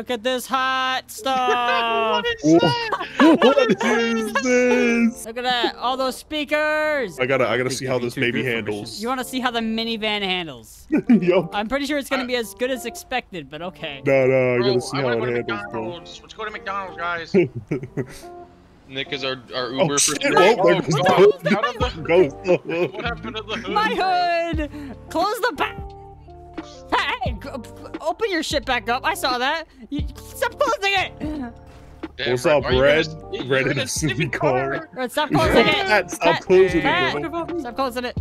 Look at this hot stuff. what is that? what is this? Look at that. All those speakers. I gotta, I gotta see how this baby handles. You want to see how the minivan handles? yup. I'm pretty sure it's gonna be as good as expected, but okay. No, no, I Bro, gotta see I how it go to handles, bro. Let's go to McDonald's, guys. Nick is our, our Uber Oh for shit! today. Oh, there Oh, God. the Out of the- hood. What happened to the hood? My hood. Close the back. Hey, open your shit back up. I saw that. You, stop closing it. Damn, What's Red, up, Red? gonna- Red in gonna a sniff city car. Red, stop closing it. Pat, stop Pat, closing it, Pat, bro. Stop closing it.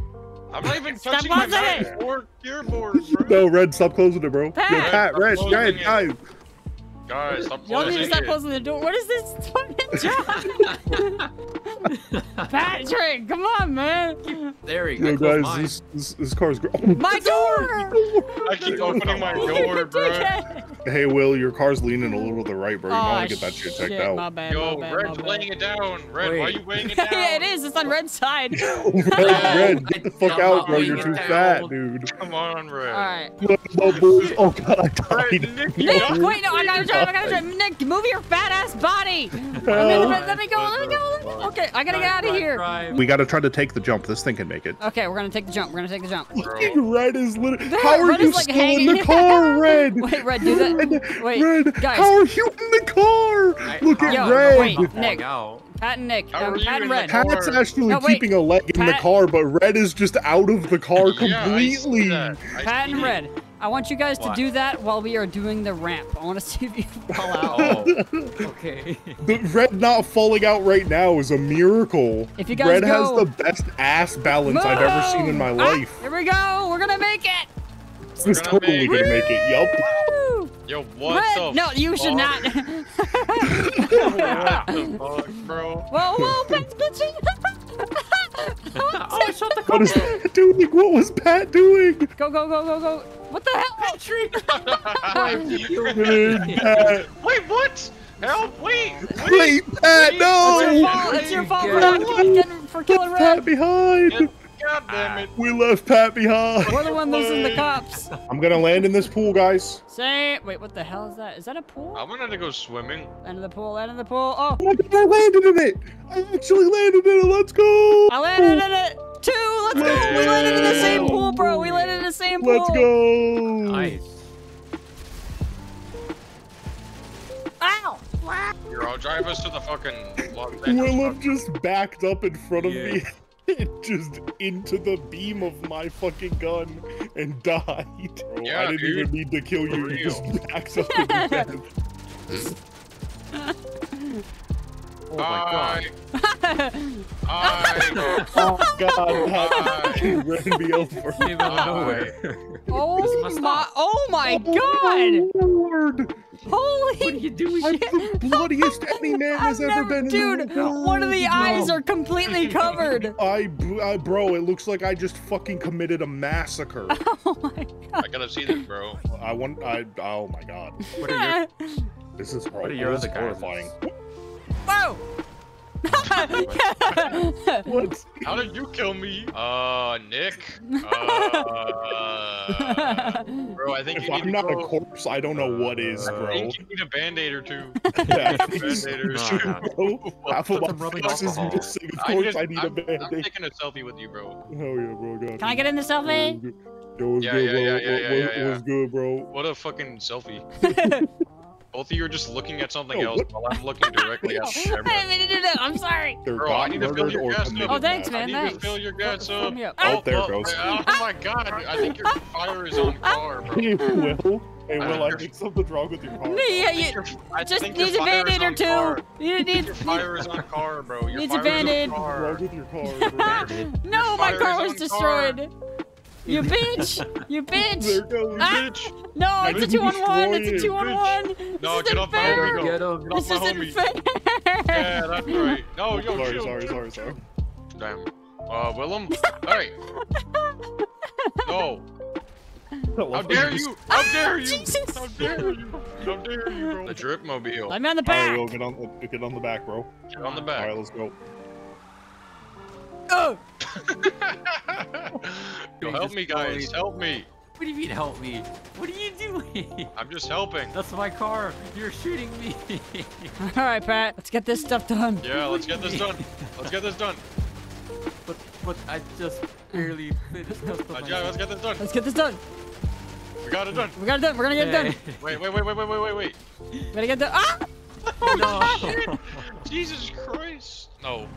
I'm not even Stop touching my it. mouse or keyboard, bro. No, Red, stop closing it, bro. Yo, Pat. Pat, Stop Red, closing guys, it. guys. Guys, stop You don't need to stop it. closing the door. What is this fucking job? Patrick, come on, man. There you Yo, go. guys, this, this, this car's great. My door. I keep opening my door, bro. hey, Will, your car's leaning a little to the right, bro. You might Oh, want to get that shit checked shit, out. My bad, Yo, my bad, Red's my laying it down. Red, why are you weighing it down? yeah, it is. It's on Red's side. Red, Red, get the fuck I'm out, bro. You're too down. fat, dude. Come on, Red. All right. Oh, oh god, I Red, died. Nick, Nick, wait, no, I gotta drive, I gotta drive. Nick, move your fat ass body. Let me, Help. let, let me go, let me go. Okay, I gotta get out of here. drive. We gotta try to take the jump. This thing can make it. Okay, we're gonna take the jump. We're gonna take the jump. Bro. Red is literally. There, How are Red you like, still in hanging. the car, Red? Wait, Red, do that. Wait, Red, guys. how are you in the car? I- Look at Yo, don't Red. wait, Nick. out. Pat and Nick, How um, are you Pat and Red. Pat's actually No, keeping a leg in the car, but Red is just out of the car Yeah, I completely. that. I Pat see and it. Red. I want you guys to do that while we are doing the ramp. I want to see if you fall out. Oh, okay. The Red not falling out right now is a miracle. If you guys Red go- has the best ass balance I've ever seen in my Move! Ah, life. here we go. We're gonna make it. This is totally make gonna make it. Yup. Woo! Yo, what Red, the no, you should not. What the fuck, bro? whoa, whoa, Pat's glitching. oh, shut the fuck What is Pat doing? What was Pat doing? go, go, go, go, go. What the hell? Pat. Wait, what? Help! Wait! Wait! Wait, Pat, It's your no! fault. It's your fault for Get- not for killing Pat Red. behind. God damn it! We left Pat behind. We're the one losing the cops. I'm gonna land in this pool, guys. Say, wait, what the hell is that? Is that a pool? I'm gonna go swimming. End of the pool, end of the pool. Oh, Oh I landed in it! I actually landed in it, let's go! I landed in it. Two, let's go. We landed in the same pool, bro. We landed in the same pool. Let's go! Nice. Ow. Here, I'll drive us to the fucking Los Willem just backed up in front of Yeah. me, just into the beam of my fucking gun and died. Bro, Yeah, I didn't dude. even need to kill you, you just real. backed up into death. Oh my god. I, I, Oh god, Bye. Pat ran me over. Came out of nowhere. Oh, oh my, oh my god. Lord! Holy What are you doing? I'm the bloodiest any man has I've ever never- been in dude, the world. one of the eyes No. are completely covered. I, I, bro, it looks like I just fucking committed a massacre. Oh my I gotta see this, bro. I want, I, oh my god, What are your this is What are your this is guys? Horrifying. Whoa. What? How did you kill me? Uh, Nick. Uh, bro, I think If you need I'm to not a go. corpse, I don't know what is, Uh, I think you need a band-aid or two. Yeah, Band-Aid or two. bro. Half of Put my face is you alcohol. just saying, of I just, I need a I'm, I'm band-aid. taking a selfie with you, bro. Hell yeah, bro. God, Can I get in the selfie? Yo, what's Yeah, good, yeah, bro? yeah, What- yeah, yeah, yeah, yeah. What's good, bro? What a fucking selfie. Both of you are just looking at something Yo, else what- while I'm looking directly at the I camera. didn't mean to do that. I'm sorry. They're Bro, I need to fill your gas up. Oh, thanks, man. I need thanks. to fill your gas up. me up. Oh, there it goes. Oh my god, I think your fire is on car, bro. Hey, Will. Hey, Will, I think think something's wrong with your car. Me, yeah, I you your- I just think needs a fire band-aid or on car. two. You I think need, Your fire is on car, bro. Your Needs a fire is on Band-Aid. Wrong with your car, bro? No, my car was destroyed. You bitch! You there bitch! goes. Ah! Bitch. No, it's a two on one. It's a two on one. No, This get isn't off my fair. homie, Get him. Get off This my isn't homie. fair. Yeah, that's right. No, yo, sorry, chill, sorry, chill. sorry, sorry. Damn. Uh, Willem? Hey. No. How dare you? How dare you? Jesus. How dare you? How dare you, bro? The drip mobile. Let me on the back. Will, get on, the, get on the back, bro. Get on the back. All right, let's go. Oh, Yo, help me, guys. Help me. What do you mean help me? What are you doing? I'm just helping. That's my car. You're shooting me. All right, Pat. Let's get this stuff done. Yeah, let's get this done. Let's get this done. but but I just barely finished Uh, customizing. yeah, let's get this done. Let's get this done. We got it done. We got it done. We're gonna get it done. Wait, wait, wait, wait, wait, wait, wait, wait. We gotta get done. Ah! no. Jesus Christ. No.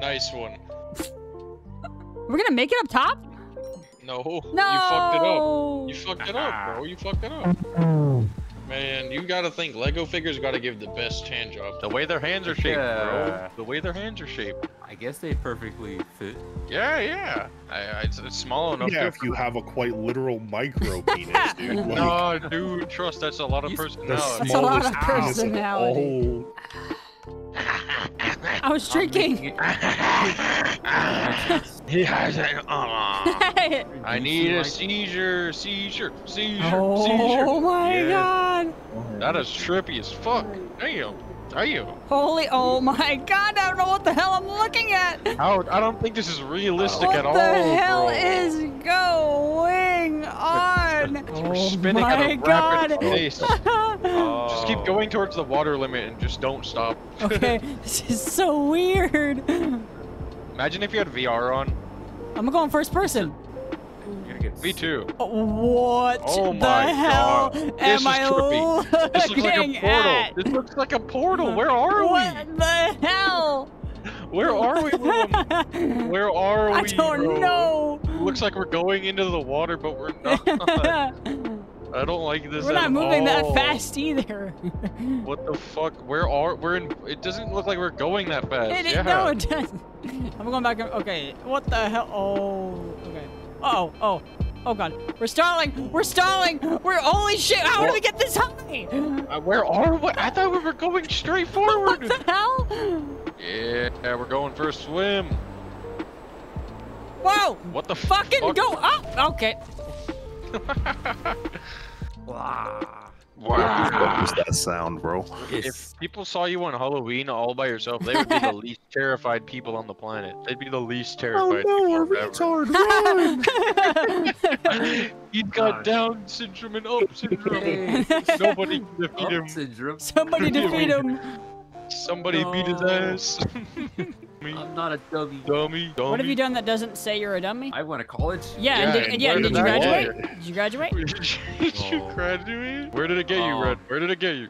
Nice one. We're gonna make it up top? No. No. You fucked it up. You fucked it up, bro. You fucked it up. Man, you gotta think Lego figures gotta give the best hand job. The way their hands are shaped, Yeah. bro. The way their hands are shaped. I guess they perfectly fit. Yeah, yeah. I, I, it's, it's small enough. Yeah, to- if you have a quite literal micro penis, dude. Like, No, dude, trust that's a lot of You- the personality. That's a lot of smallest penis of personality. I was drinking. He has an aw. Hey. I need a seizure, seizure, seizure, seizure. Oh my Yeah. god. That is trippy as fuck. Damn. Damn. Holy, oh my god, I don't know what the hell I'm looking at. How, I don't think this is realistic what at all. What the hell bro. is going on? We're oh spinning my at a god. rapid pace. Just Oh. keep going towards the water limit and just don't stop. okay, this is so weird. Imagine if you had VR on. Going first person. You're gonna get Me too. Uh, what Oh the my hell God. This am is I trippy. This looks like a looking portal. at? This looks like a portal. Where are we? What the hell? Where are we, Willem? Where are we? I don't bro? know. Looks like we're going into the water, but we're not. I don't like this. We're not moving that fast either. What the fuck? Where are we're in? It doesn't look like we're going that fast. It, yeah. No, it doesn't. I'm going back. Okay, what the hell? Oh, okay. Uh oh, oh, oh god. We're stalling. We're stalling. We're holy shit. How did we get this high? Uh, where are we? I thought we were going straight forward. What the hell? yeah, we're going for a swim. Whoa! What the Fucking fuck? go up. Okay. Wow. What Wow. was that sound, bro? If people saw you on Halloween all by yourself, they would be the least terrified people on the planet. They'd be the least oh, terrified Oh no, a ever. He's got God. Down syndrome and up syndrome. Hey. Nobody can defeat Up him. syndrome. Somebody defeat him. Somebody beat his ass. Me, I'm not a dummy. dummy, dummy. What have you done that doesn't say you're a dummy? I went to college. Yeah, Yeah, and did, and yeah, did did you graduate? get? Did you graduate? Did you oh. graduate? Where did it get you, Oh. Red? Where did it get you?